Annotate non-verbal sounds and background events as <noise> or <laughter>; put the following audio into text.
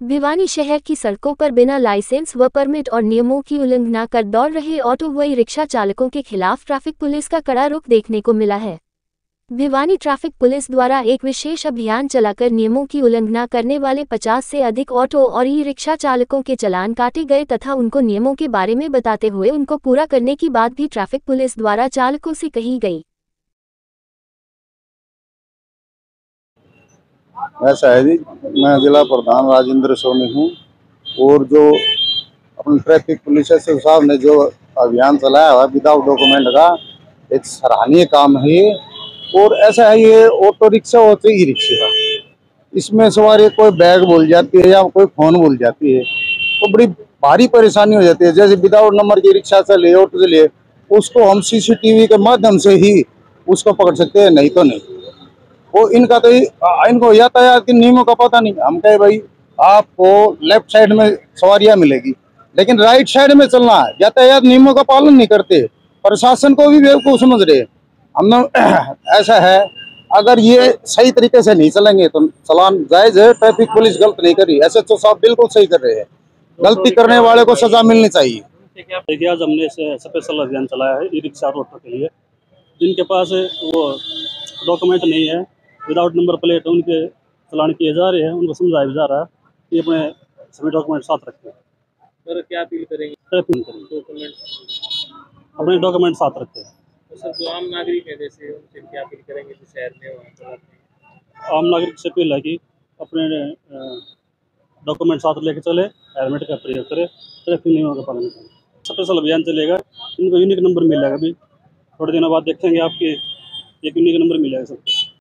भिवानी शहर की सड़कों पर बिना लाइसेंस व परमिट और नियमों की उल्लंघना कर दौड़ रहे ऑटो व रिक्शा चालकों के खिलाफ ट्रैफ़िक पुलिस का कड़ा रुख देखने को मिला है। भिवानी ट्रैफ़िक पुलिस द्वारा एक विशेष अभियान चलाकर नियमों की उल्लंघना करने वाले 50 से अधिक ऑटो और ई रिक्शा चालकों के चलान काटे गए तथा उनको नियमों के बारे में बताते हुए उनको पूरा करने की बात भी ट्रैफ़िक पुलिस द्वारा चालकों से कही गई। है जी मैं जिला प्रधान राजेंद्र सोनी हूँ और जो अपने ट्रैफ़िक पुलिस एस साहब ने जो अभियान चलाया हुआ विदाउट डॉक्यूमेंट का, एक सराहनीय काम है ये। और ऐसा है ये ऑटो रिक्शा होते ई रिक्शे का। इसमें सवारी कोई बैग भूल जाती है या कोई फ़ोन भूल जाती है तो बड़ी भारी परेशानी हो जाती है। जैसे विदाउट नंबर की रिक्शा से चले ऑटो चलिए उसको हम सीसीटीवी के माध्यम से ही उसको पकड़ सकते हैं, नहीं तो नहीं। वो इनका तो इनको यातायात के नियमों का पता नहीं। हम कहे, भाई, आपको लेफ़्ट साइड में सवारियाँ मिलेगी, लेकिन राइट साइड में चलना है। यातायात नियमों का पालन नहीं करते। प्रशासन को भी बेवकूफ़ समझ रहे हम <clears throat> ऐसा है, अगर ये सही तरीके से नहीं चलेंगे तो चलान जायज़ है, ट्रैफ़िक पुलिस गलत नहीं करी। ऐसे तो साहब बिल्कुल सही कर रहे हैं। गलती करने वाले को सजा मिलनी चाहिए। देखिए, आज हमने स्पेशल अभियान चलाया है ई रिक्शा ऑटो के लिए। जिनके पास वो डॉक्यूमेंट नहीं है विदाउट नंबर प्लेट उनके चलान किए जा रहे हैं उनको समझाया भी जा रहा है कि अपने सभी डॉक्यूमेंट साथ रखें। सर क्या अपील करेंगे? अपील करें डॉक्यूमेंट अपने डॉक्यूमेंट साथ रखें। तो सर जो आम नागरिक है जैसे उनसे क्या अपील करेंगे जो शहर में वहाँ आम नागरिक से अपील है कि अपने डॉक्यूमेंट साथ लेके चले हेलमेट का प्रयोग करें ट्रैफ़िक नियमों का पालन करें। स्पेशल अभियान चलेगा इनको यूनिक नंबर मिलेगा अभी। थोड़े दिनों बाद देखेंगे आपके एक यूनिक नंबर मिलेगा सब